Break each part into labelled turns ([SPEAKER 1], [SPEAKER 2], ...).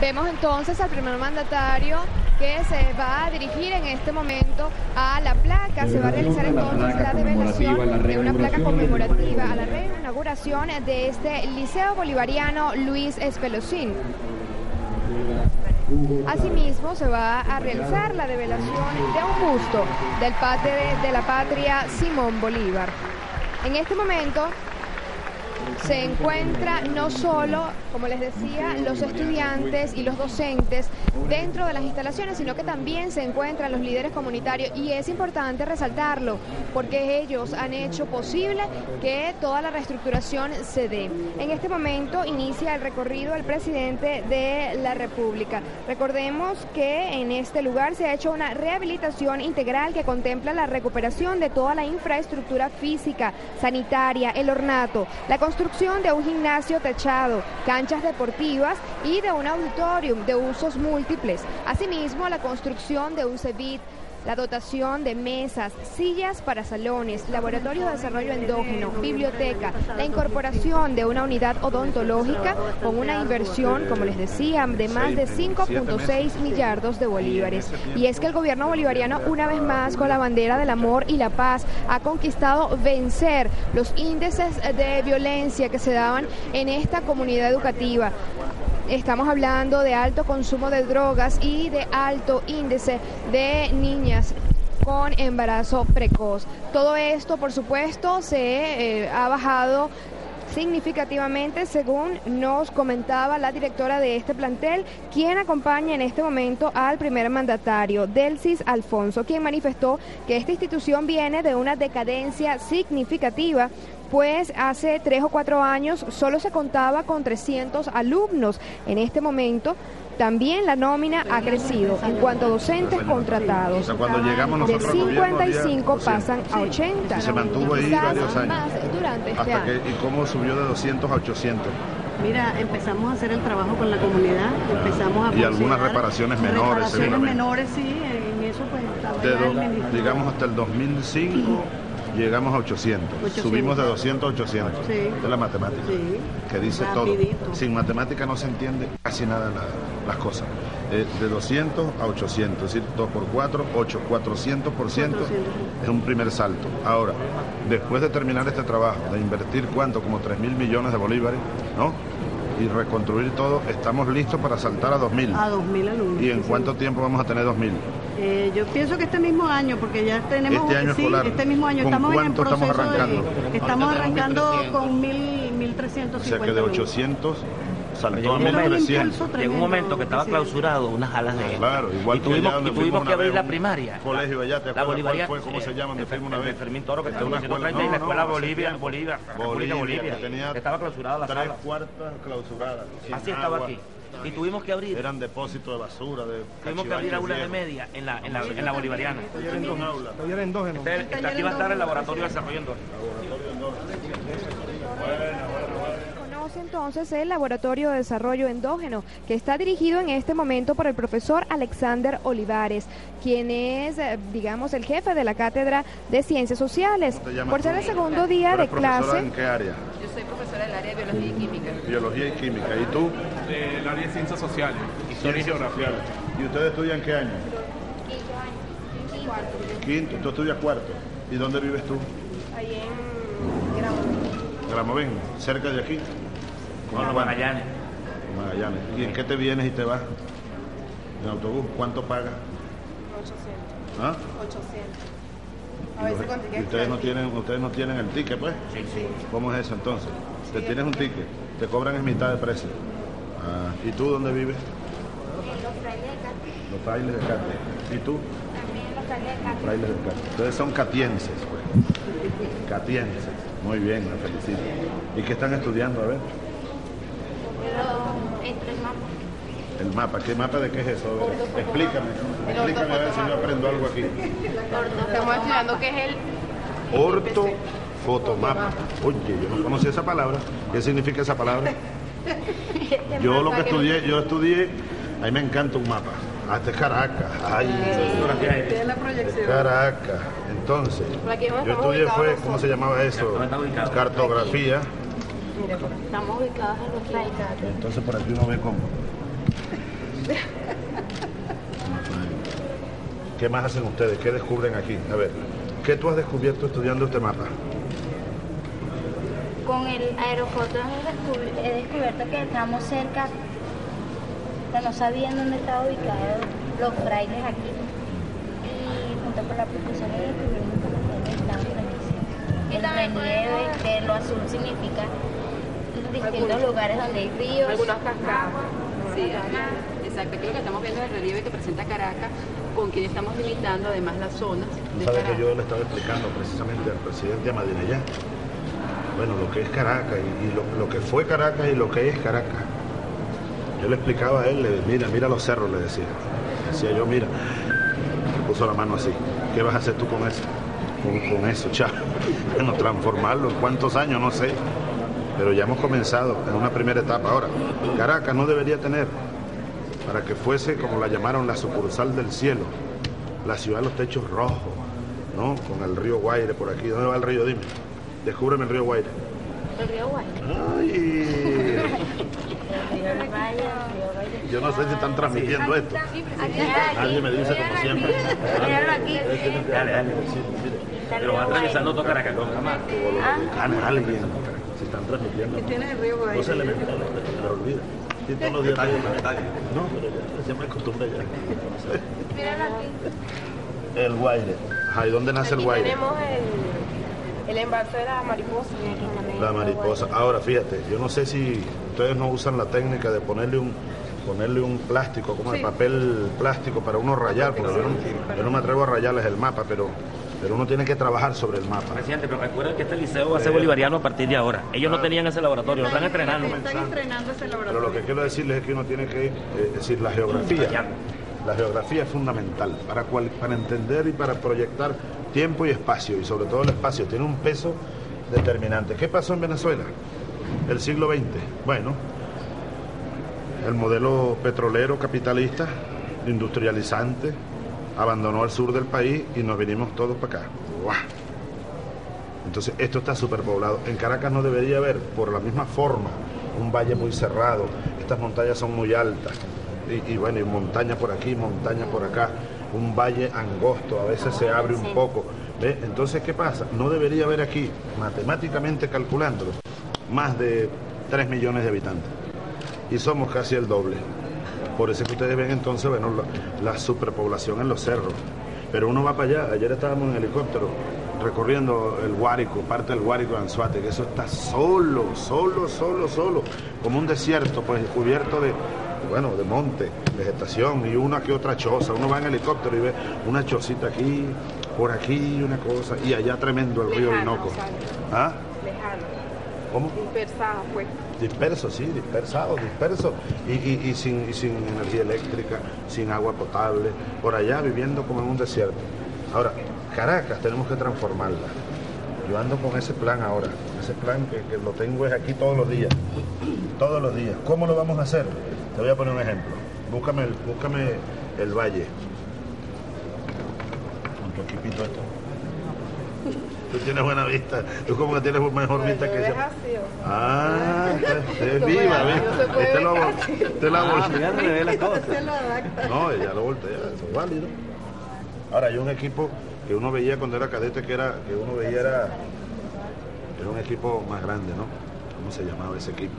[SPEAKER 1] Vemos entonces al primer mandatario que se va a dirigir en este momento a la placa. Se va a realizar entonces la develación de una placa conmemorativa a la reinauguración de este Liceo Bolivariano Luis Espelosín. Asimismo, se va a realizar la develación de un busto del padre de la patria Simón Bolívar. En este momento se encuentra no solo, como les decía, los estudiantes y los docentes dentro de las instalaciones, sino que también se encuentran los líderes comunitarios y es importante resaltarlo porque ellos han hecho posible que toda la reestructuración se dé. En este momento inicia el recorrido el presidente de la República. Recordemos que en este lugar se ha hecho una rehabilitación integral que contempla la recuperación de toda la infraestructura física, sanitaria, el ornato, la construcción construcción de un gimnasio techado, canchas deportivas y de un auditorium de usos múltiples. Asimismo, la construcción de un CEBIT la dotación de mesas, sillas para salones, laboratorio de desarrollo endógeno, biblioteca, la incorporación de una unidad odontológica con una inversión, como les decía, de más de 5.6 millardos de bolívares. Y es que el gobierno bolivariano, una vez más, con la bandera del amor y la paz, ha conquistado vencer los índices de violencia que se daban en esta comunidad educativa. Estamos hablando de alto consumo de drogas y de alto índice de niñas con embarazo precoz. Todo esto, por supuesto, se eh, ha bajado significativamente, según nos comentaba la directora de este plantel, quien acompaña en este momento al primer mandatario, Delcis Alfonso, quien manifestó que esta institución viene de una decadencia significativa pues hace tres o cuatro años solo se contaba con 300 alumnos. En este momento también la nómina ha crecido en cuanto a docentes contratados.
[SPEAKER 2] cuando llegamos de
[SPEAKER 1] 55 pasan a 80.
[SPEAKER 2] Y se mantuvo ahí varios años.
[SPEAKER 1] durante este
[SPEAKER 2] año. ¿Y cómo subió de 200 a 800?
[SPEAKER 3] Mira, empezamos a hacer el trabajo con la comunidad, empezamos a
[SPEAKER 2] Y algunas reparaciones menores.
[SPEAKER 3] Reparaciones menores, sí, en eso
[SPEAKER 2] pues digamos hasta el 2005 llegamos a 800. Subimos de 200 a 800. Sí. De la matemática. Que dice todo. Sin matemática no se entiende casi nada las cosas. Eh, de 200 a 800, es decir, 2 por 4, 8, 400%, es un primer salto. Ahora, después de terminar este trabajo, de invertir cuánto, como 3 mil millones de bolívares, ¿no? y reconstruir todo, estamos listos para saltar a 2.000.
[SPEAKER 3] A 2.000 alumnos.
[SPEAKER 2] ¿Y en cuánto tiempo vamos a tener 2.000?
[SPEAKER 3] Eh, yo pienso que este mismo año, porque ya tenemos...
[SPEAKER 2] Este año
[SPEAKER 3] sí, este mismo año. estamos en proceso
[SPEAKER 2] estamos arrancando?
[SPEAKER 3] estamos arrancando con 1.350 O
[SPEAKER 2] sea que de 800
[SPEAKER 4] Llegó un, momento, llegó un momento que estaba clausurado unas alas de
[SPEAKER 2] Claro, igual
[SPEAKER 4] y tuvimos, que, y tuvimos que abrir la primaria.
[SPEAKER 2] Colegio allá, ¿te
[SPEAKER 4] la Bolivariana,
[SPEAKER 2] fue, ¿Cómo se llama?
[SPEAKER 4] Me una vez. Fermín Toro, que estaba no, la escuela Bolivia, Bolivia, Bolivia, Bolivia.
[SPEAKER 2] Tenía
[SPEAKER 4] estaba clausurada la
[SPEAKER 2] tres sala. cuartas clausuradas.
[SPEAKER 4] Así estaba aquí. Y tuvimos que abrir.
[SPEAKER 2] Eran depósitos de basura, de
[SPEAKER 4] Tuvimos que abrir aulas de media en la, en la, en la bolivariana.
[SPEAKER 2] Taller endógeno.
[SPEAKER 5] Taller endógeno.
[SPEAKER 4] Aquí va a estar el laboratorio de desarrollo endógeno.
[SPEAKER 1] entonces el Laboratorio de Desarrollo Endógeno, que está dirigido en este momento por el profesor Alexander Olivares, quien es, eh, digamos, el jefe de la Cátedra de Ciencias Sociales. Por ser el segundo día de clase.
[SPEAKER 2] ¿En qué área?
[SPEAKER 6] Yo soy área de Biología y Química.
[SPEAKER 2] Biología y Química. ¿Y tú?
[SPEAKER 5] Del área de Ciencias Sociales.
[SPEAKER 2] Historia y Geografía. ¿Y ustedes estudian qué año?
[SPEAKER 1] Quinto año.
[SPEAKER 2] Quinto. ¿Tú estudias cuarto? ¿Y dónde vives tú?
[SPEAKER 1] Ahí en Gramoven.
[SPEAKER 2] Gramoven, cerca de aquí.
[SPEAKER 4] Con Magallanes.
[SPEAKER 2] Magallanes. ¿Y en qué te vienes y te vas? ¿En autobús? ¿Cuánto pagas?
[SPEAKER 6] 800. ¿Ah? 800. A veces
[SPEAKER 2] ¿Y ustedes no, tienen, ustedes no tienen el ticket, pues?
[SPEAKER 4] Sí, sí.
[SPEAKER 2] ¿Cómo es eso entonces? ¿Te tienes un ticket? Te cobran en mitad de precio. Ah, ¿Y tú dónde vives?
[SPEAKER 1] En los frailes de Cate.
[SPEAKER 2] Los frailes de Cate. ¿Y tú?
[SPEAKER 1] También los frailes de Cate.
[SPEAKER 2] Frailes de Cate. Ustedes son catienses, pues. Catienses. Muy bien, me felicito. ¿Y qué están estudiando? A ver.
[SPEAKER 1] el mapa.
[SPEAKER 2] El mapa, ¿qué mapa de qué es eso? explícame, explícame a ver si yo aprendo algo aquí.
[SPEAKER 6] Estamos estudiando qué es el...
[SPEAKER 2] Orto fotomapa. Oye, yo no conocía esa palabra. ¿Qué significa esa palabra? Yo lo que estudié, yo estudié, a mí me encanta un mapa. Hasta este Caracas. Ay, Caracas. Entonces, yo estudié fue, ¿cómo se llamaba eso? Cartografía.
[SPEAKER 1] Estamos ubicados en los
[SPEAKER 2] Entonces por aquí uno ve cómo. ¿Qué más hacen ustedes? ¿Qué descubren aquí? A ver, ¿qué tú has descubierto estudiando este mapa?
[SPEAKER 7] Con el aerofoto he descubierto que estamos cerca, que no sabían dónde estaban ubicados los frailes aquí. Y junto con la profesora descubrimos que el relieve, que lo azul significa distintos lugares donde hay ríos.
[SPEAKER 6] Algunas cascadas. Sí, exacto. Creo que estamos viendo el relieve que presenta Caracas, con quien estamos limitando además las zonas.
[SPEAKER 2] De ¿Sabes que yo le estaba explicando precisamente al presidente Amadinejad? Bueno, lo que es Caracas y, lo, que fue Caracas y lo que es Caracas. Yo le explicaba a él, le, mira, mira los cerros, le decía. Decía yo, mira, me puso la mano así. ¿Qué vas a hacer tú con eso? Con, con eso, chao. Bueno, transformarlo, ¿en cuántos años? No sé pero ya hemos comenzado en una primera etapa. Ahora, Caracas no debería tener, para que fuese como la llamaron la sucursal del cielo, la ciudad de los techos rojos, ¿no? Con el río Guaire por aquí. ¿Dónde va el río? Dime. Descúbreme el río Guaire.
[SPEAKER 7] El río Guaire.
[SPEAKER 2] Ay. Yo no sé si están transmitiendo esto. Nadie me dice como siempre.
[SPEAKER 7] aquí.
[SPEAKER 4] Dale, dale. Pero va atravesando Caracas con jamás.
[SPEAKER 2] Alguien están transmitiendo.
[SPEAKER 3] ¿Qué tiene el río Guaire?
[SPEAKER 2] Elementos, se me olvida. Sí, todos los días No, pero ya, ya me acostumbré ya.
[SPEAKER 7] Míralo aquí.
[SPEAKER 2] El Guaire. Ajá, ¿y dónde nace el Guaire?
[SPEAKER 6] tenemos el, el embalse de la mariposa.
[SPEAKER 2] La mariposa. Ahora, fíjate, yo no sé si ustedes no usan la técnica de ponerle un ponerle un plástico, como el papel plástico para uno rayar, porque yo no, yo no me atrevo a rayarles el mapa, pero pero uno tiene que trabajar sobre el mapa.
[SPEAKER 4] Presidente, pero recuerden que este liceo va a ser bolivariano a partir de ahora. Ellos no tenían ese laboratorio, lo están entrenando.
[SPEAKER 3] Están entrenando ese laboratorio.
[SPEAKER 2] Pero lo que quiero decirles es que uno tiene que eh, decir la geografía. La geografía es fundamental para, para entender y para proyectar tiempo y espacio, y sobre todo el espacio tiene un peso determinante. ¿Qué pasó en Venezuela? El siglo XX. Bueno, el modelo petrolero capitalista, industrializante, abandonó el sur del país y nos vinimos todos para acá. Entonces esto está superpoblado. En Caracas no debería haber, por la misma forma, un valle muy cerrado. Estas montañas son muy altas. Y, bueno, y montaña por aquí, montaña por acá. Un valle angosto, a veces se abre un poco. Entonces, ¿qué pasa? No debería haber aquí, matemáticamente calculándolo, más de 3 millones de habitantes. Y somos casi el doble. Por eso es que ustedes ven entonces bueno, la, superpoblación en los cerros. Pero uno va para allá. Ayer estábamos en helicóptero recorriendo el Guárico, parte del Guárico de Anzuate, que eso está solo, solo, solo, solo, como un desierto, pues cubierto de, bueno, de monte, vegetación y una que otra choza. Uno va en helicóptero y ve una chocita aquí, por aquí, una cosa, y allá tremendo el río Orinoco.
[SPEAKER 6] ¿Ah? Lejano.
[SPEAKER 2] ¿Cómo?
[SPEAKER 6] Dispersado, pues.
[SPEAKER 2] Disperso, sí, dispersado, disperso. Y, sin, energía eléctrica, sin agua potable, por allá viviendo como en un desierto. Ahora, Caracas tenemos que transformarla. Yo ando con ese plan ahora, ese plan que, que lo tengo es aquí todos los días, todos los días. ¿Cómo lo vamos a hacer? Te voy a poner un ejemplo. Búscame el, búscame el valle. Con tu equipito esto. Tú tienes buena vista. Tú como que tienes mejor vista que yo. Ah, es viva, ¿ves? Este lo, este la
[SPEAKER 4] ah, le la cosa.
[SPEAKER 2] No, ella lo voltea, eso es válido. Ahora, hay un equipo que uno veía cuando era cadete que era que uno veía era, era un equipo más grande, ¿no? ¿Cómo se llamaba ese equipo?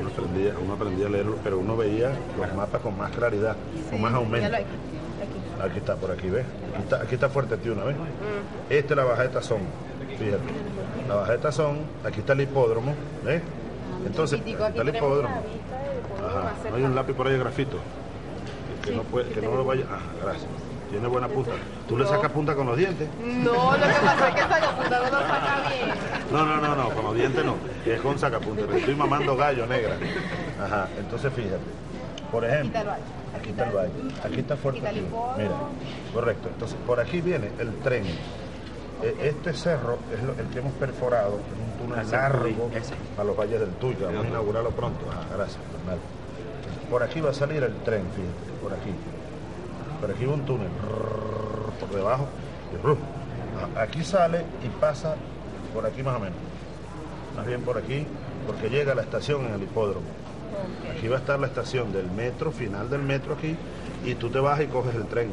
[SPEAKER 2] Uno aprendía, uno aprendía a leerlo, pero uno veía los mapas con más claridad, con más aumento. Aquí está, por aquí, ¿ves? Aquí está, fuerte tío, ¿ves? Mm. Esta es la baja de tazón, fíjate. La baja de tazón, aquí está el hipódromo, ¿ves? Entonces, aquí está el hipódromo. Ajá. No hay un lápiz por ahí de grafito. Que, no, puede, que no lo vaya. Ah, gracias. Tiene buena punta. ¿Tú le sacas punta con los dientes?
[SPEAKER 6] No, lo que pasa es que sacapunta no lo saca bien.
[SPEAKER 2] No, no, no, no, con los dientes no. Es con sacapunta. Le estoy mamando gallo negra. Ajá, entonces fíjate. Por ejemplo aquí está el valle, aquí está Fuerte Mira, correcto. Entonces, por aquí viene el tren. E, este cerro es el que hemos perforado, es un túnel largo a los valles del Tuy, vamos a inaugurarlo pronto. Ah, gracias, Por aquí va a salir el tren, fíjate, por aquí. Por aquí va un túnel, por debajo, y aquí sale y pasa por aquí más o menos. Más bien por aquí, porque llega a la estación en el hipódromo. Aquí va a estar la estación del metro, final del metro aquí, y tú te vas y coges el tren,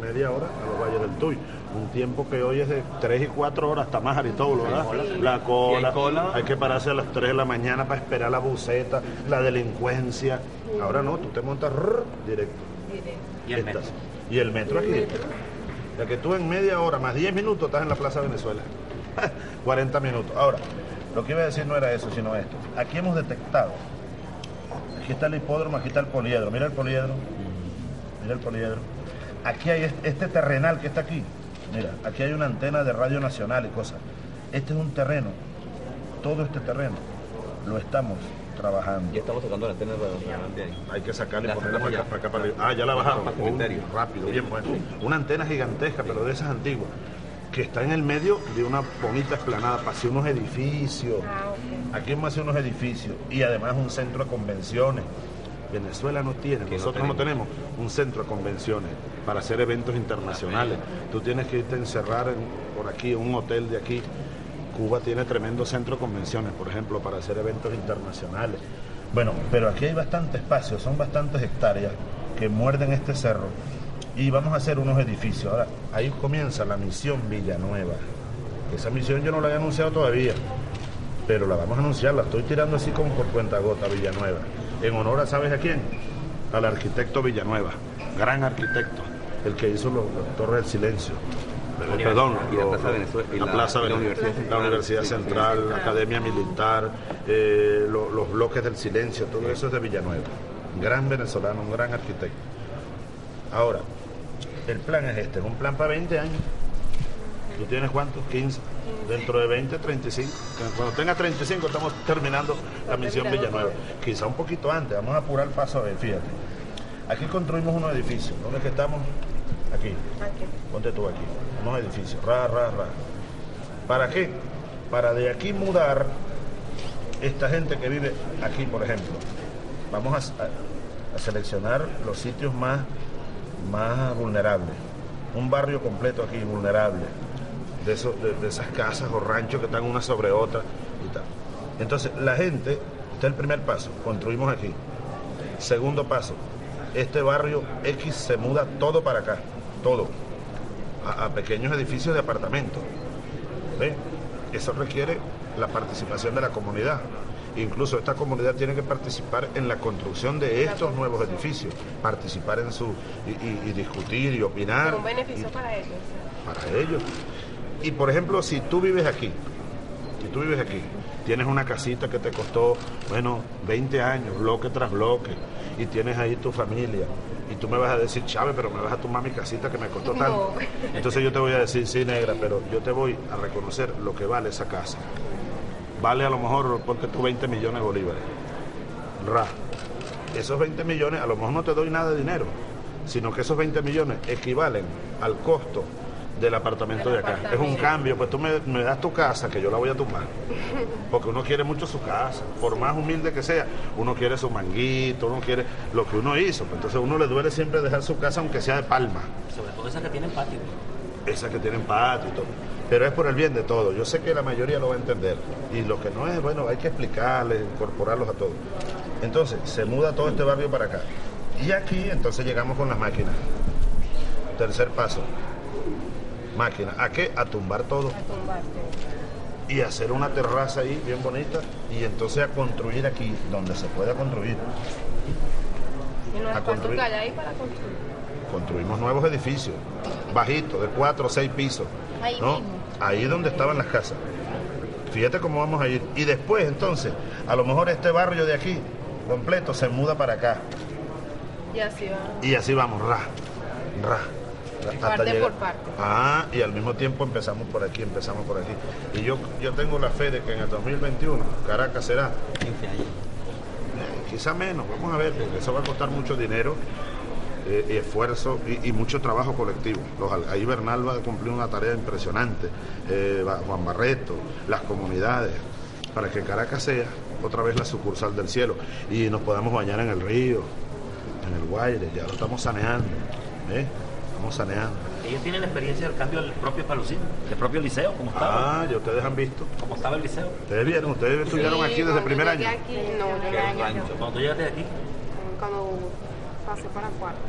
[SPEAKER 2] media hora a los valles del Tuy. Un tiempo que hoy es de 3 y 4 horas, hasta más Aritolo, ¿verdad? La cola, hay que pararse a las 3 de la mañana para esperar la buceta, la delincuencia. Ahora no, tú te montas directo.
[SPEAKER 4] Y el metro.
[SPEAKER 2] Aquí. Ya que tú en media hora más 10 minutos estás en la Plaza Venezuela. 40 minutos. Ahora, lo que iba a decir no era eso, sino esto. Aquí hemos detectado. Aquí está el hipódromo, aquí está el poliedro. Mira el poliedro. Mira el poliedro. Aquí hay este terrenal que está aquí. Mira, aquí hay una antena de radio nacional y cosas. Este es un terreno. Todo este terreno lo estamos trabajando.
[SPEAKER 4] Ya estamos sacando la antena de
[SPEAKER 2] ahí. Hay que sacarle y ponerla para acá, para acá, para arriba. Ah, ya la bajaron. rápido, bien bueno. Una antena gigantesca, pero de esas antiguas que está en el medio de una bonita esplanada, para hacer unos edificios. Ah, Aquí hemos hacer unos edificios y además un centro de convenciones. Venezuela no tiene, nosotros no tenemos. un centro de convenciones para hacer eventos internacionales. Tú tienes que irte a encerrar por aquí, en un hotel de aquí. Cuba tiene tremendo centro de convenciones, por ejemplo, para hacer eventos internacionales. Bueno, pero aquí hay bastante espacio, son bastantes hectáreas que muerden este cerro y vamos a hacer unos edificios. Ahora, ahí comienza la misión Villanueva. Esa misión yo no la he anunciado todavía, pero la vamos a anunciar, la estoy tirando así como por cuenta gota Villanueva. En honor a, ¿sabes a quién? Al arquitecto Villanueva, gran arquitecto, el que hizo los, Torres del Silencio. Perdón, la Plaza Venezuela, la, Universidad, Central, la Academia Militar, eh, los bloques del silencio, todo eso es de Villanueva. Gran venezolano, un gran arquitecto. Ahora, el plan es este, es un plan para 20 años. ¿Tú tienes cuántos? 15. Dentro de 20, 35. Cuando tenga 35 estamos terminando la misión Villanueva. Quizá un poquito antes, vamos a apurar el paso a ver, fíjate. Aquí construimos unos edificios. ¿Dónde es que estamos? Aquí. Ponte tú aquí. Unos edificios. Ra, ra, ra. ¿Para qué? Para de aquí mudar esta gente que vive aquí, por ejemplo. Vamos a seleccionar los sitios más más vulnerable. Un barrio completo aquí vulnerable, de, de, esas casas o ranchos que están una sobre otra y tal. Entonces, la gente, este es el primer paso, construimos aquí. Segundo paso, este barrio X se muda todo para acá, todo, a, pequeños edificios de apartamentos. ¿Ve? Eso requiere la participación de la comunidad. Incluso esta comunidad tiene que participar en la construcción de estos nuevos edificios, participar en su y, discutir y opinar.
[SPEAKER 1] un beneficio para ellos.
[SPEAKER 2] Para ellos. Y por ejemplo, si tú vives aquí, si tú vives aquí, tienes una casita que te costó, bueno, 20 años, bloque tras bloque, y tienes ahí tu familia, tú me vas a decir, Chávez, pero me vas a tomar mi casita que me costó tanto. Entonces yo te voy a decir, sí, negra, pero yo te voy a reconocer lo que vale esa casa vale a lo mejor, ponte tú 20 millones de bolívares. Ra. Esos 20 millones, a lo mejor no te doy nada de dinero, sino que esos 20 millones equivalen al costo del apartamento de acá. Es un cambio, pues tú me, das tu casa, que yo la voy a tumbar. Porque uno quiere mucho su casa, por más humilde que sea, uno quiere su manguito, uno quiere lo que uno hizo. Pues entonces a uno le duele siempre dejar su casa aunque sea de palma.
[SPEAKER 4] Sobre todo esas que tienen patio.
[SPEAKER 2] Esas que tienen patio y todo pero es por el bien de todos. Yo sé que la mayoría lo va a entender y lo que no es, bueno, hay que explicarles, incorporarlos a todos. Entonces, se muda todo este barrio para acá. Y aquí entonces llegamos con las máquinas. Tercer paso. Máquina. ¿A qué? A tumbar todo. A tumbar todo. Y hacer una terraza ahí bien bonita y entonces a construir aquí donde se pueda construir.
[SPEAKER 1] ¿Y a construir. ahí para construir?
[SPEAKER 2] Construimos nuevos edificios, bajitos, de cuatro o seis pisos. Ahí ¿no? ahí donde estaban las casas. Fíjate cómo vamos a ir. Y después, entonces, a lo mejor este barrio de aquí, completo, se muda para acá.
[SPEAKER 1] Y así vamos.
[SPEAKER 2] Y así vamos, ra, ra.
[SPEAKER 1] Parte por parte.
[SPEAKER 2] Ah, y al mismo tiempo empezamos por aquí, empezamos por aquí. Y yo, yo tengo la fe de que en el 2021 Caracas será 15 años. Eh, quizá menos, vamos a ver, porque eso va a costar mucho dinero eh, esfuerzo y, mucho trabajo colectivo. ahí Bernal va a cumplir una tarea impresionante, eh, Juan Barreto, las comunidades, para que Caracas sea otra vez la sucursal del cielo y nos podamos bañar en el río, en el Guaire, ya lo estamos saneando, ¿eh? Estamos saneando.
[SPEAKER 4] Ellos tienen la experiencia del cambio del propio Palucín, del propio liceo, como estaba.
[SPEAKER 2] Ah, ya ustedes han visto.
[SPEAKER 4] ¿Cómo estaba el liceo?
[SPEAKER 2] Ustedes vieron, ustedes estudiaron aquí desde el primer año.
[SPEAKER 6] Aquí, no, llegué año.
[SPEAKER 4] Cuando tú llegaste aquí,
[SPEAKER 6] Cuando pasé para cuarto.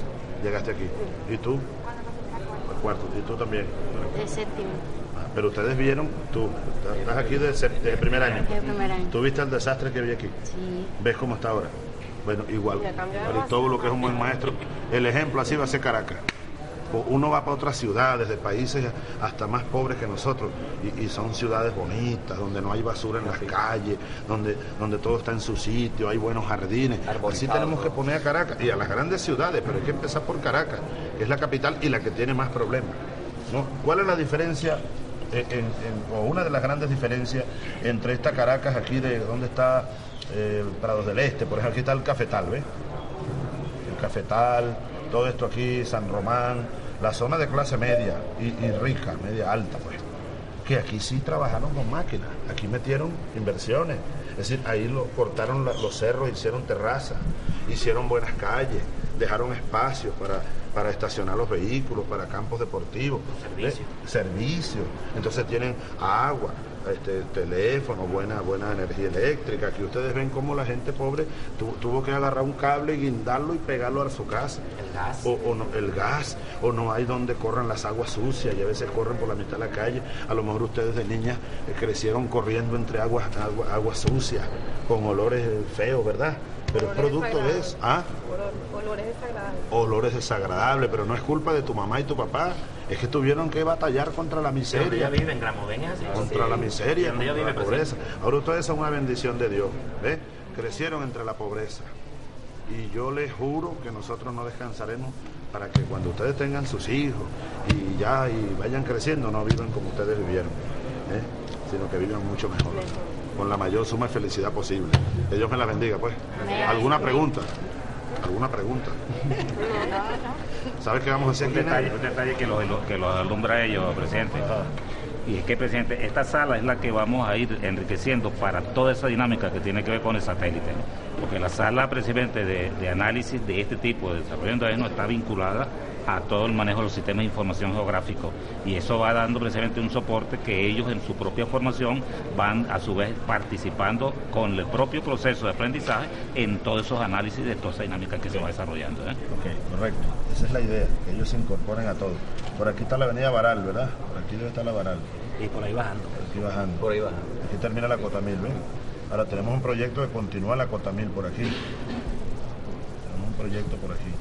[SPEAKER 2] Llegaste aquí. ¿Y tú? Al cuarto. ¿Y tú también?
[SPEAKER 7] De séptimo,
[SPEAKER 2] Ah, Pero ustedes vieron, tú estás aquí desde, desde el primer año.
[SPEAKER 7] de primer año.
[SPEAKER 2] ¿Tú viste el desastre que vi aquí?
[SPEAKER 7] Sí.
[SPEAKER 2] ¿Ves cómo está ahora? Bueno, igual. Aristóbulo, que es un buen maestro. El ejemplo así va a ser Caracas. Uno va para otras ciudades, de países hasta más pobres que nosotros, y, y son ciudades bonitas, donde no hay basura en las calles, donde, donde todo está en su sitio, hay buenos jardines. Así tenemos que poner a Caracas y a las grandes ciudades, pero hay que empezar por Caracas, que es la capital y la que tiene más problemas. ¿no? ¿Cuál es la diferencia en- en- en- o una de las grandes diferencias entre esta Caracas aquí de donde está eh, Prados del Este, por ejemplo, aquí está el Cafetal, ¿ves? El Cafetal, todo esto aquí, San Román, la zona de clase media y, y rica, media alta, pues. Que aquí sí trabajaron con máquinas, aquí metieron inversiones, es decir, ahí lo, cortaron la- los cerros, hicieron terrazas, hicieron buenas calles, dejaron espacios para, para estacionar los vehículos, para campos deportivos,
[SPEAKER 4] Servicio.
[SPEAKER 2] servicios. Entonces tienen agua, este, teléfono, buena, buena energía eléctrica. Aquí ustedes ven cómo la gente pobre tu- tuvo que agarrar un cable, guindarlo y pegarlo a su casa.
[SPEAKER 4] El gas.
[SPEAKER 2] O, o no, el gas, o no hay donde corran las aguas sucias y a veces corren por la mitad de la calle. A lo mejor ustedes de niñas eh, crecieron corriendo entre aguas, agua- aguas sucias, con olores eh, feos, ¿verdad? Pero es producto de eso. ¿Ah?
[SPEAKER 6] Olores desagradables.
[SPEAKER 2] olores desagradables, pero no es culpa de tu mamá y tu papá, es que tuvieron que batallar contra la miseria,
[SPEAKER 4] ella vive en así.
[SPEAKER 2] contra la miseria, contra la
[SPEAKER 4] vive,
[SPEAKER 2] pobreza. Ahora ustedes son una bendición de Dios, ¿ves? Crecieron entre la pobreza. Y yo les juro que nosotros no descansaremos para que cuando ustedes tengan sus hijos y ya y vayan creciendo, no vivan como ustedes vivieron, ¿eh? sino que vivan mucho mejor, con la mayor suma de felicidad posible. Que Dios me la bendiga, pues. ¿Alguna pregunta? ¿Alguna pregunta? ¿Sabes qué vamos a hacer
[SPEAKER 8] Un detalle, un detalle que los, que los alumbra a ellos, presidente. Y es que, presidente, esta sala es la que vamos a ir enriqueciendo para toda esa dinámica que tiene que ver con el satélite. Porque la sala, presidente, de, de análisis de este tipo de desarrollo endógeno está vinculada a todo el manejo de los sistemas de información geográfico. Y eso va dando precisamente un soporte que ellos en su propia formación van a su vez participando con el propio proceso de aprendizaje en todos esos análisis de toda esa dinámica que se va desarrollando. ¿eh?
[SPEAKER 2] Ok, correcto. Esa es la idea, que ellos se incorporen a todo. Por aquí está la avenida Baral, ¿verdad? Por aquí debe estar la Baral,
[SPEAKER 4] Y por ahí bajando.
[SPEAKER 2] por aquí bajando.
[SPEAKER 4] Por ahí bajando.
[SPEAKER 2] Aquí termina la Cotamil, ¿ven? Ahora tenemos un proyecto que continúa la Cotamil por aquí. Tenemos un proyecto por aquí.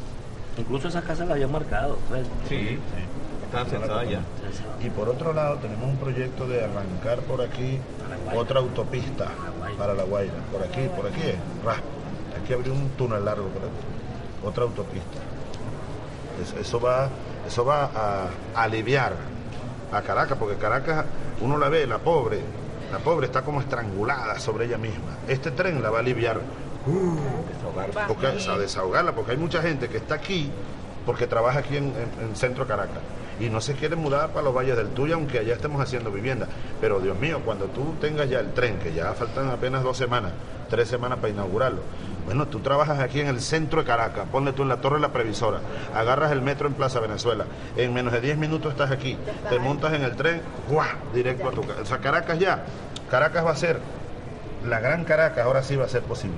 [SPEAKER 4] Incluso esas casas las habían marcado. pues.
[SPEAKER 5] Sí, están censadas ya.
[SPEAKER 2] Y por otro lado tenemos un proyecto de arrancar por aquí otra autopista para La Guaira. Por aquí, por aquí es. Aquí abrió un túnel largo por aquí. Otra autopista. Eso, eso va, eso va a, aliviar a Caracas, porque Caracas uno la ve, la pobre, la pobre está como estrangulada sobre ella misma. Este tren la va a aliviar porque, o sea, a desahogarla, porque hay mucha gente que está aquí porque trabaja aquí en, en- en Centro Caracas y no se quiere mudar para los valles del Tuya, aunque allá estemos haciendo vivienda. Pero Dios mío, cuando tú tengas ya el tren, que ya faltan apenas dos semanas, tres semanas para inaugurarlo, bueno, tú trabajas aquí en el centro de Caracas, ponle tú en la Torre de la Previsora, agarras el metro en Plaza Venezuela, en menos de 10 minutos estás aquí, te montas en el tren, ¡guau! directo a tu casa. O sea, Caracas ya, Caracas va a ser la gran Caracas ahora sí va a ser posible,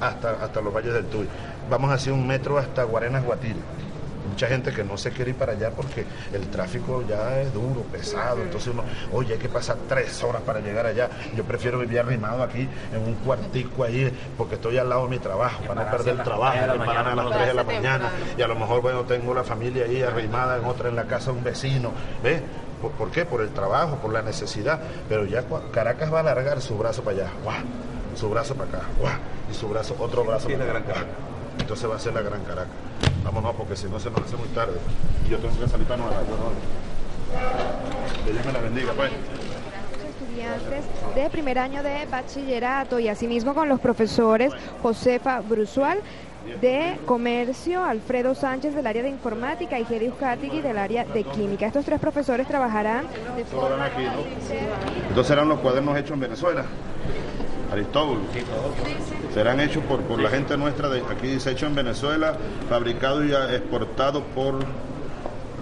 [SPEAKER 2] hasta, hasta los valles del Tuy. Vamos a hacer un metro hasta Guarenas Guatire. Mucha gente que no se quiere ir para allá porque el tráfico ya es duro, pesado. Entonces uno, oye, hay que pasar tres horas para llegar allá. Yo prefiero vivir arrimado aquí en un cuartico ahí porque estoy al lado de mi trabajo, para no perder el trabajo,
[SPEAKER 4] de la
[SPEAKER 2] que paran a las
[SPEAKER 4] mañana,
[SPEAKER 2] 3 de la mañana. Y a lo mejor, bueno, tengo la familia ahí arrimada en otra en la casa de un vecino. ¿Ves? ¿Por, por qué? Por el trabajo, por la necesidad. Pero ya Caracas va a alargar su brazo para allá. ¡guau! Su brazo para acá. ¡guau! Y su brazo, otro brazo
[SPEAKER 5] Sí,
[SPEAKER 2] para
[SPEAKER 5] la
[SPEAKER 2] acá.
[SPEAKER 5] Gran.
[SPEAKER 2] Entonces va a ser la Gran Caracas. Vámonos, porque si no se nos hace muy tarde. Y yo tengo que salir para Nueva York. Que Dios me la bendiga, pues.
[SPEAKER 1] estudiantes de primer año de bachillerato y asimismo con los profesores Josefa Brusual de Comercio, Alfredo Sánchez del área de Informática y Geri Uzcategui del área de Química. Estos tres profesores trabajarán de forma
[SPEAKER 2] aquí, ¿no? Entonces serán los cuadernos hechos en Venezuela. Aristóbulo. Serán hechos por, por la gente nuestra de aquí dice hecho en Venezuela, fabricado y exportado por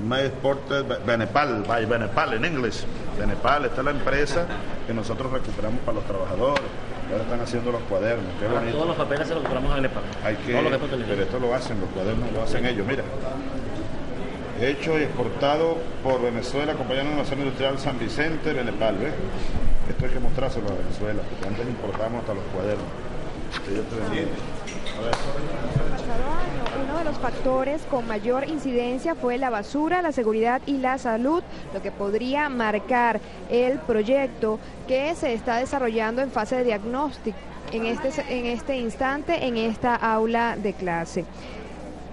[SPEAKER 2] May Exported Benepal, by Benepal en inglés. Benepal, esta es la empresa que nosotros recuperamos para los trabajadores. Ahora están haciendo los cuadernos.
[SPEAKER 4] todos los papeles se los compramos a Benepal.
[SPEAKER 2] Hay que, pero esto lo hacen, los cuadernos lo hacen ellos, mira. Hecho y exportado por Venezuela, Compañía de Nación Industrial San Vicente, Benepal, ¿ves? Esto hay que mostrárselo a Venezuela, porque antes importamos hasta los cuadernos.
[SPEAKER 1] Uno de los factores con mayor incidencia fue la basura, la seguridad y la salud, lo que podría marcar el proyecto que se está desarrollando en fase de diagnóstico en este, en este instante en esta aula de clase.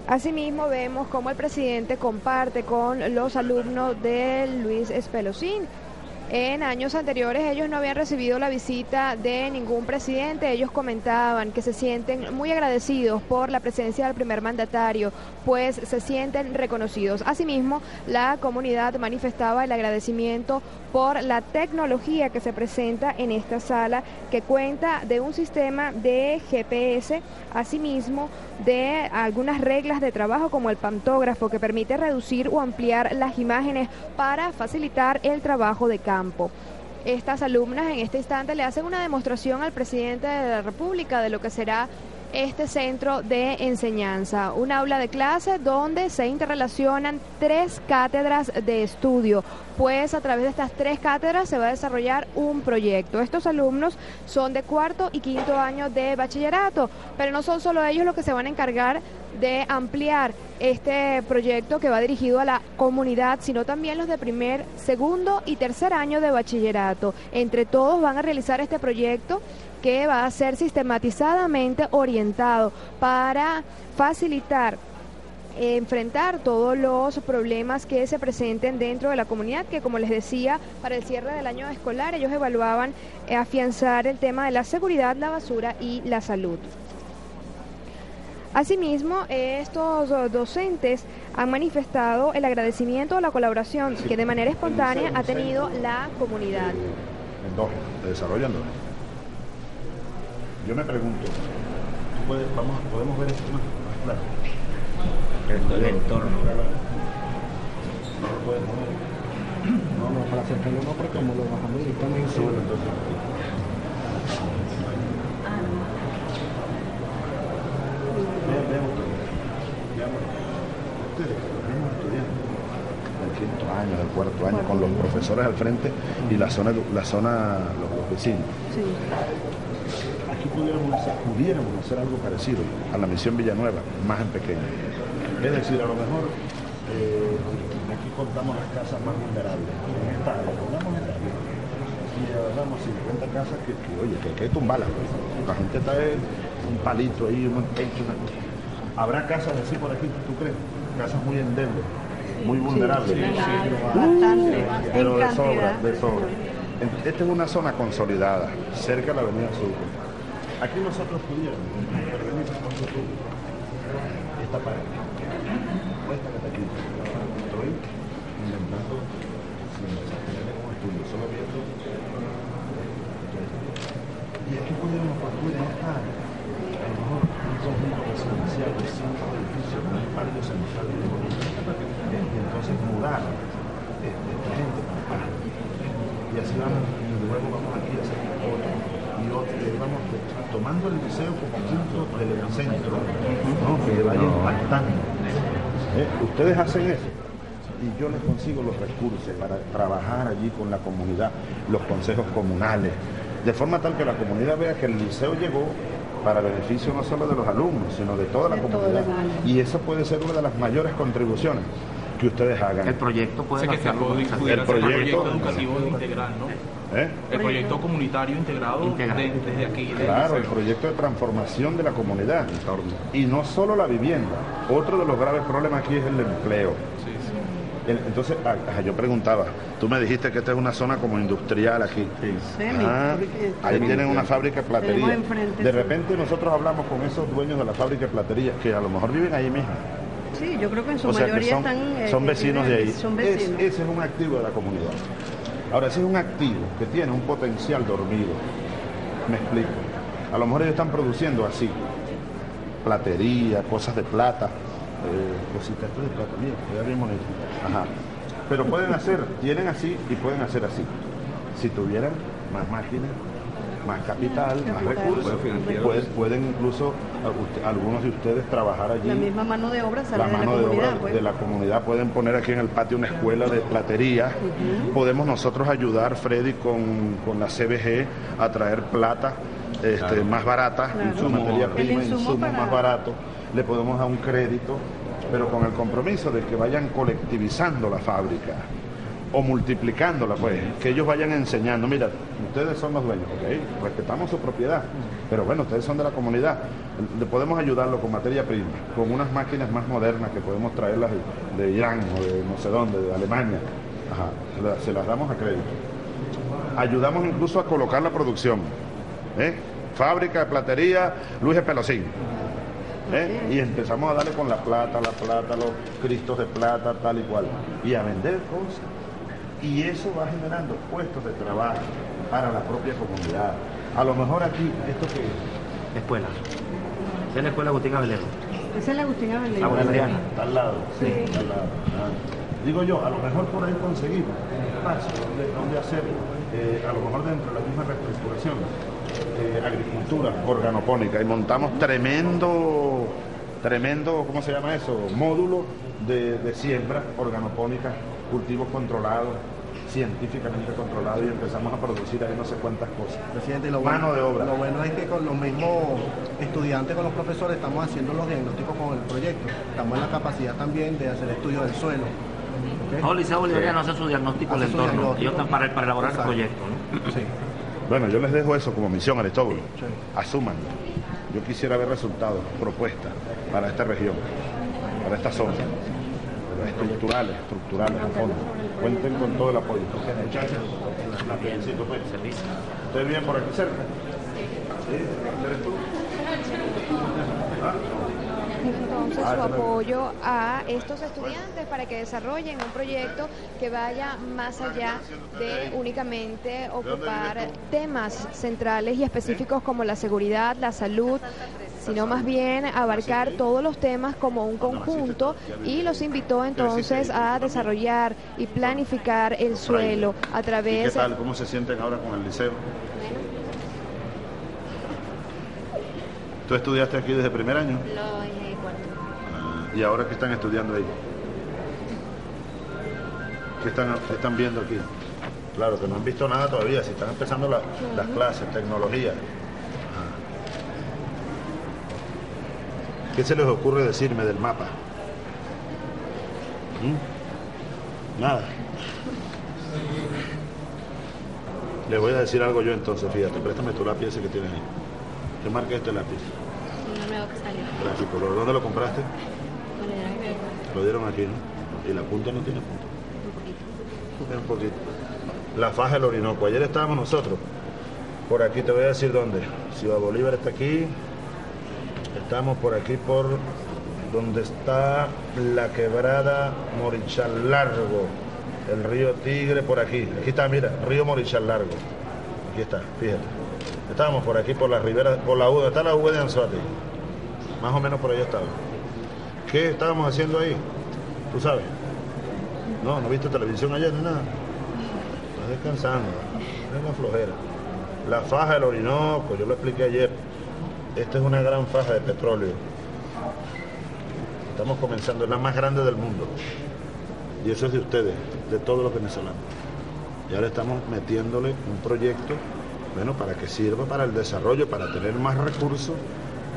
[SPEAKER 1] Asimismo, vemos cómo el presidente comparte con los alumnos de Luis Espelosín en años anteriores ellos no habían recibido la visita de ningún presidente. Ellos comentaban que se sienten muy agradecidos por la presencia del primer mandatario, pues se sienten reconocidos. Asimismo, la comunidad manifestaba el agradecimiento por la tecnología que se presenta en esta sala, que cuenta de un sistema de GPS, asimismo de algunas reglas de trabajo como el pantógrafo, que permite reducir o ampliar las imágenes para facilitar el trabajo de campo. Estas alumnas en este instante le hacen una demostración al presidente de la República de lo que será este centro de enseñanza, un aula de clase donde se interrelacionan tres cátedras de estudio, pues a través de estas tres cátedras se va a desarrollar un proyecto. Estos alumnos son de cuarto y quinto año de bachillerato, pero no son solo ellos los que se van a encargar de ampliar este proyecto que va dirigido a la comunidad, sino también los de primer, segundo y tercer año de bachillerato. Entre todos van a realizar este proyecto que va a ser sistematizadamente orientado para facilitar enfrentar todos los problemas que se presenten dentro de la comunidad, que como les decía, para el cierre del año escolar ellos evaluaban eh, afianzar el tema de la seguridad, la basura y la salud. Asimismo, estos docentes han manifestado el agradecimiento a la colaboración que de manera espontánea ha tenido la comunidad.
[SPEAKER 2] desarrollando. Yo me pregunto, vamos, podemos ver esto más, claro.
[SPEAKER 4] Esto el entorno.
[SPEAKER 2] No lo puedes poner. No, no, para acercarlo no, porque como lo bajamos directamente. Sube entonces. Vean, vean ustedes. Ustedes, los mismos estudiantes del quinto año, del cuarto año, con los profesores al frente y la zona, la zona los, los vecinos. Sí aquí pudiéramos hacer, pudiéramos hacer algo parecido a la misión Villanueva, más en pequeño. Es decir, a lo mejor eh, aquí contamos las casas más vulnerables. En pongamos. Y agarramos 50 casas que, oye, que hay que tumbarlas. La gente está en un palito ahí, un techo. Habrá casas así por aquí, ¿tú crees? Casas muy endebles, muy vulnerables. Sí, bastante. pero de sobra, de sobra. Esta es una zona consolidada, cerca de la Avenida Sur Aquí nosotros pudiéramos intervenir con nosotros esta pared, esta que está aquí. Estoy inventando sin tener como estudio, solo viendo. Y aquí pudiéramos construir en esta área, a lo mejor un conjunto residencial de cinco edificios un parque central de y entonces mudar esta gente para Y así vamos, y luego vamos aquí a hacer otro y otro, y vamos tomando el liceo como punto del centro, ¿no? que vaya impactando. ¿Eh? Ustedes hacen eso y yo les consigo los recursos para trabajar allí con la comunidad, los consejos comunales, de forma tal que la comunidad vea que el liceo llegó para beneficio no solo de los alumnos, sino de toda la comunidad. Y eso puede ser una de las mayores contribuciones que ustedes hagan.
[SPEAKER 4] El proyecto puede ser
[SPEAKER 2] el proyecto
[SPEAKER 5] educativo integral, ¿no? ¿Eh? El proyecto comunitario integrado desde aquí.
[SPEAKER 2] claro, el proyecto de transformación de la comunidad. Y no solo la vivienda. Otro de los graves problemas aquí es el empleo. Entonces, ah, ah, yo preguntaba, tú me dijiste que esta es una zona como industrial aquí. ahí tienen una fábrica de platería. De repente nosotros hablamos con esos dueños de la fábrica de platería que a lo mejor viven ahí mismo.
[SPEAKER 3] Sí, yo creo que en su mayoría
[SPEAKER 2] son,
[SPEAKER 3] están...
[SPEAKER 2] son vecinos de ahí. ese es un activo de la comunidad. Ahora, ese es un activo que tiene un potencial dormido. Me explico. A lo mejor ellos están produciendo así, platería, cosas de plata, eh, cositas de plata, mira, queda bien bonito. Ajá. Pero pueden hacer, tienen así y pueden hacer así. Si tuvieran más máquinas, más capital, más recursos, pueden, incluso algunos de ustedes trabajar allí.
[SPEAKER 3] La misma mano de obra
[SPEAKER 2] sale la mano de, la comunidad, obra pues. de la comunidad pueden poner aquí en el patio una escuela de platería. Podemos nosotros ayudar, Freddy, con, la CBG a traer plata este, más barata, su materia prima, insumo, más barato. Le podemos dar un crédito, pero con el compromiso de que vayan colectivizando la fábrica o multiplicándola, pues, que ellos vayan enseñando, mira, ustedes son los dueños, ¿ok? Respetamos su propiedad, pero bueno, ustedes son de la comunidad, le podemos ayudarlo con materia prima, con unas máquinas más modernas que podemos traerlas de, Irán o de no sé dónde, de Alemania, Ajá, se las damos a crédito. Ayudamos incluso a colocar la producción, ¿eh? Fábrica de platería Luis Pelosín. ¿Eh? Y empezamos a darle con la plata, la plata, los cristos de plata, tal y cual. Y a vender cosas y eso va generando puestos de trabajo para la propia comunidad. A lo mejor aquí, ¿esto qué es?
[SPEAKER 4] Escuela. Esa es la escuela Agustín Abelero.
[SPEAKER 3] Esa es la Agustín Abelero.
[SPEAKER 2] Agustín, está al lado. Sí. Está al lado. Ah. Digo yo, a lo mejor por ahí conseguimos espacio donde, hacer, eh, a lo mejor dentro de la misma reestructuración, eh, agricultura organopónica y montamos tremendo, tremendo, ¿cómo se llama eso? Módulo de, de siembra organopónica cultivos controlados, científicamente controlados y empezamos a producir ahí no sé cuántas cosas.
[SPEAKER 9] Presidente, lo Mano de obra. Lo bueno es que con los mismos estudiantes, con los profesores, estamos haciendo los diagnósticos con el proyecto. Estamos en la capacidad también de hacer estudios del suelo.
[SPEAKER 4] No, Liceo Bolivariano hace su diagnóstico del entorno. Ellos están para, para elaborar el proyecto. Sí.
[SPEAKER 2] Bueno, yo les dejo eso como misión, Aristóbulo. Sí. Asuman. Yo quisiera ver resultados, propuestas para esta región, para esta zona estructurales, estructurales a fondo. Cuenten con todo el apoyo. Muchachos, la felicito pues. ¿Ustedes bien por aquí cerca?
[SPEAKER 1] entonces su apoyo a estos estudiantes para que desarrollen un proyecto que vaya más allá de únicamente ocupar temas centrales y específicos como la seguridad, la salud, sino más bien abarcar todos los temas como un conjunto y los invitó entonces a desarrollar y planificar el suelo a través...
[SPEAKER 2] ¿Qué tal? ¿Cómo se sienten ahora con el liceo? ¿Tú estudiaste aquí desde primer año?
[SPEAKER 7] Lo cuarto.
[SPEAKER 2] Ah, ¿Y ahora qué están estudiando ahí? ¿Qué están, están viendo aquí? Claro, que no han visto nada todavía, si están empezando las clases, tecnología. ¿Qué se les ocurre decirme del mapa? ¿Mm? Nada. Les voy a decir algo yo entonces, fíjate, préstame tu lápiz ese que tienes ahí. ¿Qué marca este lápiz?
[SPEAKER 7] nuevo que salió.
[SPEAKER 2] ¿Dónde lo compraste? Lo dieron aquí, ¿no? ¿Y la punta no tiene punta?
[SPEAKER 7] Un poquito.
[SPEAKER 2] Un poquito. La faja del Orinoco. Ayer estábamos nosotros. Por aquí te voy a decir dónde. Ciudad Bolívar está aquí, Estamos por aquí por donde está la quebrada Morichal Largo, el río Tigre por aquí. Aquí está, mira, río Morichal Largo. Aquí está, fíjate. Estábamos por aquí por la ribera, por la U, está la U de Anzuati. Más o menos por ahí estaba. ¿Qué estábamos haciendo ahí? ¿Tú sabes? No, no viste televisión ayer ni nada. Estás descansando, es la flojera. La faja del Orinoco, yo lo expliqué ayer esta es una gran faja de petróleo. Estamos comenzando, es la más grande del mundo. Y eso es de ustedes, de todos los venezolanos. Y ahora estamos metiéndole un proyecto, bueno, para que sirva para el desarrollo, para tener más recursos,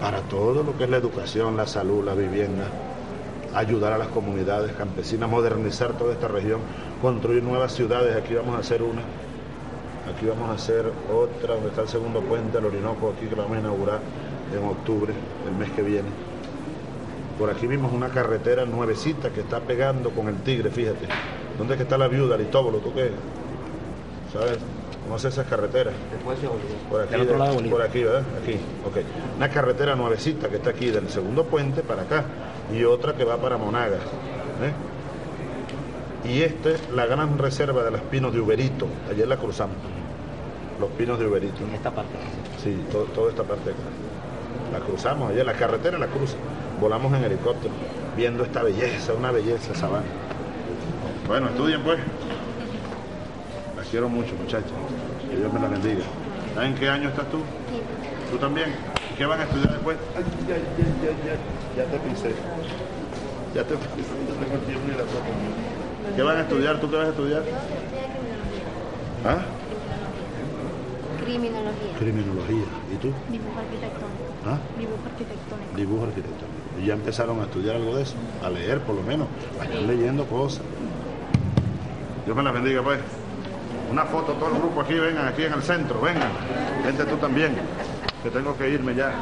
[SPEAKER 2] para todo lo que es la educación, la salud, la vivienda, ayudar a las comunidades campesinas, modernizar toda esta región, construir nuevas ciudades. Aquí vamos a hacer una Aquí vamos a hacer otra, donde está el segundo puente, el Orinoco, aquí que lo vamos a inaugurar en octubre, el mes que viene. Por aquí vimos una carretera nuevecita que está pegando con el Tigre, fíjate. ¿Dónde es que está la viuda, Aristóbulo? ¿Tú qué? ¿Sabes? ¿Conoces esas carreteras? Por aquí, por aquí, ¿verdad? Aquí, ok. Una carretera nuevecita que está aquí del segundo puente para acá y otra que va para Monagas. ¿eh? Y esta es la gran reserva de los pinos de Uberito. Ayer la cruzamos. Los pinos de Uberito.
[SPEAKER 4] En esta parte.
[SPEAKER 2] Sí, toda esta parte acá. Cruzamos allá, la carretera la cruza, volamos en helicóptero, viendo esta belleza, una belleza sabana. Bueno, estudien pues. Las quiero mucho, muchachos. Que Dios me la bendiga. ¿En qué año estás tú? ¿Tú también? ¿Qué van a estudiar después? Ay, ya, ya, ya, ya, ya te pisé. Ya te pisé, no tengo el tiempo ni la foto. ¿Qué van a estudiar? ¿Tú qué vas a estudiar? ¿Ah?
[SPEAKER 7] Criminología.
[SPEAKER 2] Criminología. ¿Y tú?
[SPEAKER 7] Dibujo arquitectónico.
[SPEAKER 2] ¿Ah?
[SPEAKER 7] Dibujo arquitectónico.
[SPEAKER 2] Dibujo arquitectónico. ¿Y ya empezaron a estudiar algo de eso? A leer por lo menos. Vayan leyendo cosas. Dios me las bendiga pues. Una foto, todo el grupo aquí, vengan aquí en el centro, vengan. Vente tú también, que tengo que irme ya.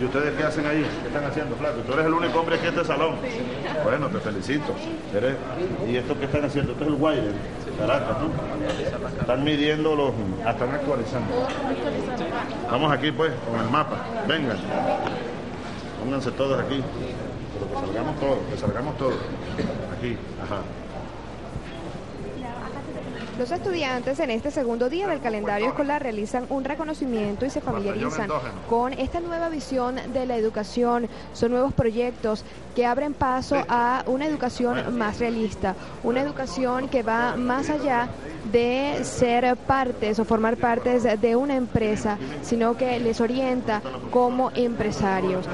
[SPEAKER 2] ¿Y ustedes qué hacen ahí? ¿Qué están haciendo, Flaco? Tú eres el único hombre aquí en este salón. Bueno, te felicito. Eres- ¿Y esto qué están haciendo? Esto es el wire. Están midiendo los... ah, están actualizando. Vamos aquí pues, con el mapa. Vengan. Pónganse todos aquí. Pero que salgamos todos, que salgamos todos. Aquí, ajá.
[SPEAKER 1] Los estudiantes en este segundo día del calendario escolar realizan un reconocimiento y se familiarizan con esta nueva visión de la educación. Son nuevos proyectos que abren paso a una educación más realista, una educación que va más allá de ser partes o formar partes de una empresa, sino que les orienta como empresarios.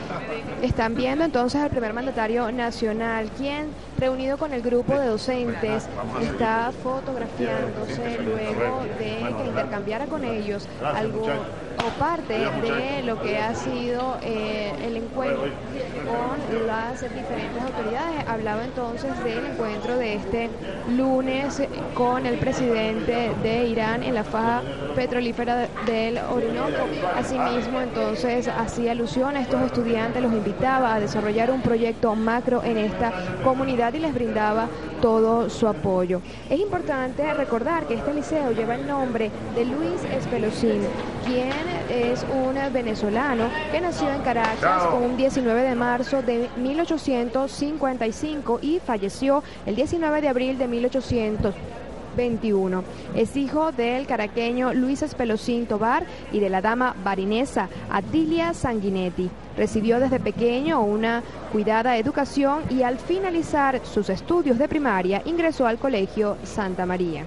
[SPEAKER 1] Están viendo entonces al primer mandatario nacional, quien reunido con el grupo de docentes está fotografiándose luego de que intercambiara con ellos algo o parte de lo que ha sido eh, el encuentro con las diferentes autoridades. Hablaba entonces del encuentro de este lunes con el presidente de Irán en la faja petrolífera del Orinoco. Asimismo, entonces hacía alusión a estos estudiantes, los invitaba a desarrollar un proyecto macro en esta comunidad y les brindaba todo su apoyo. Es importante recordar que este liceo lleva el nombre de Luis Espelosín, quien es un venezolano que nació en Caracas un 19 de marzo de 1855 y falleció el 19 de abril de 1800. 21. Es hijo del caraqueño Luis Espelosín Tobar y de la dama barinesa Atilia Sanguinetti. Recibió desde pequeño una cuidada educación y al finalizar sus estudios de primaria ingresó al Colegio Santa María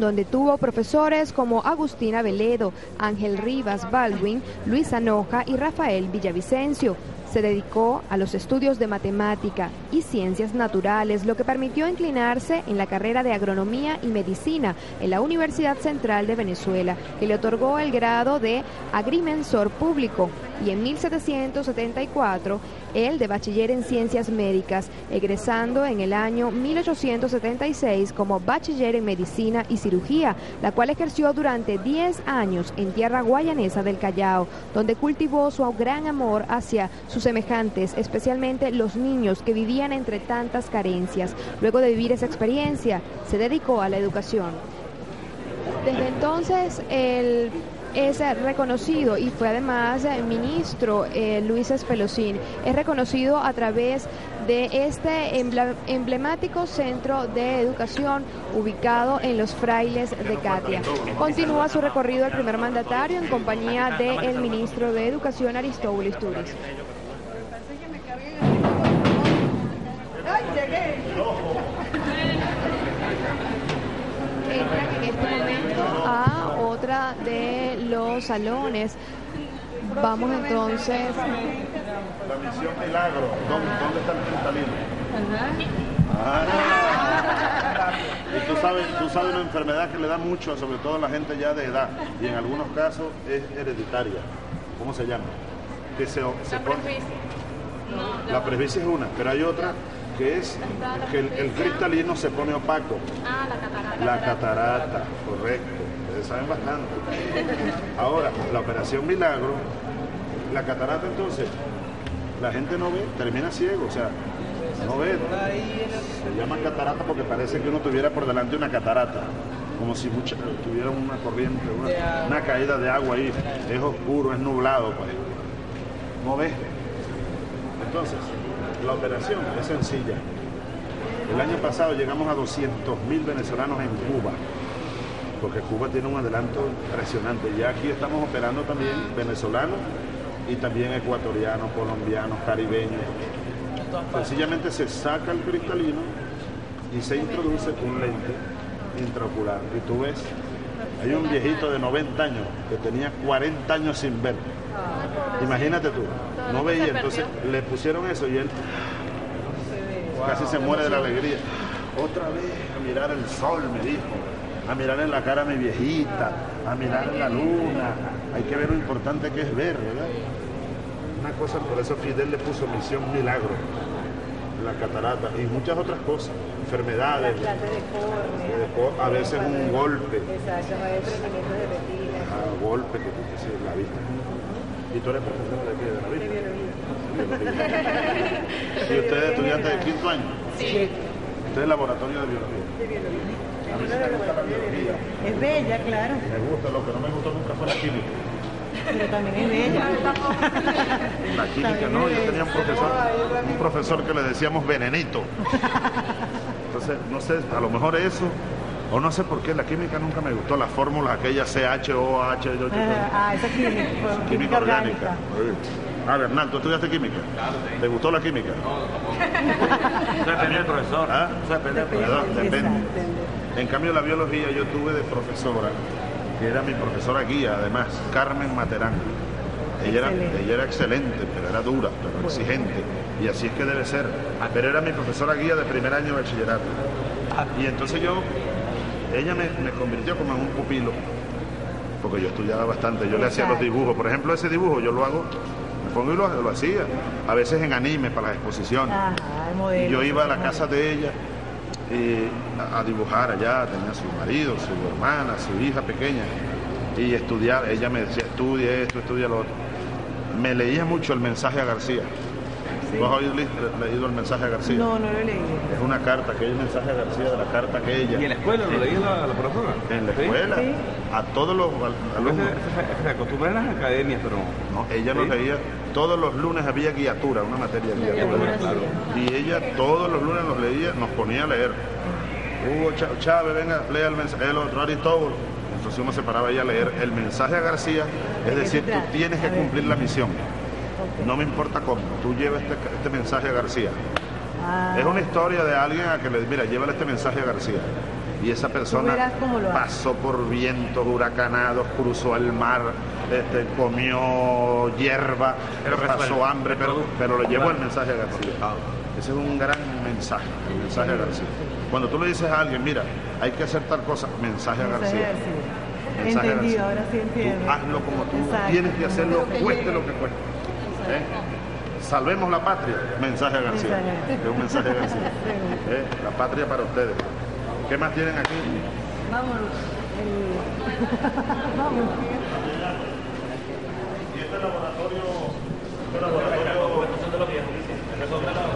[SPEAKER 1] donde tuvo profesores como Agustina Veledo, Ángel Rivas Baldwin, Luis Anoja y Rafael Villavicencio. Se dedicó a los estudios de matemática y ciencias naturales, lo que permitió inclinarse en la carrera de agronomía y medicina en la Universidad Central de Venezuela, que le otorgó el grado de agrimensor público y en 1774 el de bachiller en ciencias médicas, egresando en el año 1876 como bachiller en medicina y cirugía, la cual ejerció durante 10 años en tierra guayanesa del Callao, donde cultivó su gran amor hacia sus semejantes, especialmente los niños que vivían entre tantas carencias. Luego de vivir esa experiencia, se dedicó a la educación. Desde entonces, el es reconocido y fue además ministro eh, Luis Espelosín. Es reconocido a través de este emblemático centro de educación ubicado en los frailes de Catia. Continúa su recorrido el primer mandatario en compañía del ministro de Educación Aristóbulo Isturiz. Entran en este momento de los salones. Vamos entonces.
[SPEAKER 2] La misión milagro. ¿Dónde, dónde está el cristalino? Y tú sabes, tú sabes una enfermedad que le da mucho, sobre todo a la gente ya de edad, y en algunos casos es hereditaria. ¿Cómo se llama? Que se, se
[SPEAKER 6] La
[SPEAKER 2] pone-
[SPEAKER 6] presbicia.
[SPEAKER 2] La presbicia es una, pero hay otra que es que el, el cristalino se pone opaco.
[SPEAKER 6] Ah, la catarata.
[SPEAKER 2] La catarata, correcto. Ustedes saben bastante. Ahora, la operación milagro, la catarata entonces, la gente no ve, termina ciego, o sea, no ve. Se llama catarata porque parece que uno tuviera por delante una catarata, como si mucha, tuviera una corriente, una, caída de agua ahí. Es oscuro, es nublado, pues. No ve. Entonces, la operación es sencilla. El año pasado llegamos a 200 mil venezolanos en Cuba, porque Cuba tiene un adelanto impresionante. Ya aquí estamos operando también venezolanos y también ecuatorianos, colombianos, caribeños. Sencillamente se saca el cristalino y se introduce un lente intraocular. Y tú ves, hay un viejito de 90 años que tenía 40 años sin ver. Imagínate tú, no veía, entonces le pusieron eso y él casi se muere de la alegría. Otra vez a mirar el sol, me dijo, a mirar en la cara a mi viejita, a mirar en la luna. Hay que ver lo importante que es ver, ¿verdad? Una cosa, por eso Fidel le puso misión milagro, la catarata y muchas otras cosas, enfermedades. a veces un golpe. Exacto, de golpe que tú la vista. ¿Y tú eres profesor de aquí de la vida? De ¿Y usted es estudiante de quinto año? Sí. Usted es laboratorio de biología. De biología. A mí sí me gusta la biología.
[SPEAKER 3] Es bella, claro.
[SPEAKER 2] Me gusta, lo que no me gustó nunca fue la química.
[SPEAKER 3] Pero también es bella.
[SPEAKER 2] La química no, yo tenía un profesor, un profesor que le decíamos venenito. Entonces, no sé, a lo mejor eso o no sé por qué, la química nunca me gustó, las fórmulas aquellas CHOH.
[SPEAKER 3] Ah, ah, esa química.
[SPEAKER 2] química orgánica. Ah, Bernal, ¿tú estudiaste química? ¿Te gustó la química?
[SPEAKER 4] No, depende del profesor. ¿Ah? Depende del profesor.
[SPEAKER 2] Depende. En cambio, la biología yo tuve de profesora, que era mi profesora guía, además, Carmen Materán. Ella era, ella era excelente, pero era dura, pero exigente. Y así es que debe ser. Pero era mi profesora guía de primer año de bachillerato. Y entonces yo ella me, convirtió como en un pupilo, porque yo estudiaba bastante, yo le hacía los dibujos, por ejemplo ese dibujo yo lo hago, me pongo y lo, hacía, a veces en anime para las exposiciones. y yo iba a la casa de ella eh, a, dibujar allá, tenía su marido, su hermana, su hija pequeña, y estudiar, ella me decía, estudia esto, estudia lo otro. Me leía mucho el mensaje a García. ¿Tú has leído el mensaje a García?
[SPEAKER 3] No, no lo he leído.
[SPEAKER 2] Es una carta, que es el mensaje a García de la carta que ella.
[SPEAKER 5] ¿Y en la escuela lo leí la, la profesora?
[SPEAKER 2] En la escuela, a todos los alumnos.
[SPEAKER 5] Se acostumbran en las academias, pero.
[SPEAKER 2] No, ella lo leía. Todos los lunes había guiatura, una materia de guiatura. Claro. Y ella todos los lunes nos leía, nos ponía a leer. Hugo Chávez, venga, lea el mensaje, el otro Aristóbulo. Entonces uno se paraba ahí a leer el mensaje a García, es decir, tú tienes que cumplir la misión. No me importa cómo, tú llevas este, este mensaje a García. Ah. Es una historia de alguien a que le mira, llévale este mensaje a García. Y esa persona pasó por vientos huracanados, cruzó el mar, este, comió hierba, pasó hambre, pero, pero le llevó el mensaje a García. Ah. Ese es un gran mensaje, el mensaje a García. Cuando tú le dices a alguien, mira, hay que hacer tal cosa, mensaje a García.
[SPEAKER 3] Entendido, ahora sí entiendo.
[SPEAKER 2] hazlo como tú tienes que hacerlo, cueste lo que cueste. ¿Eh? Salvemos la patria, mensaje a García. Es un mensaje a García. ¿Eh? La patria para ustedes. ¿Qué más tienen aquí?
[SPEAKER 3] Vámonos. Vámonos
[SPEAKER 2] laboratorio, este laboratorio, de los viejos,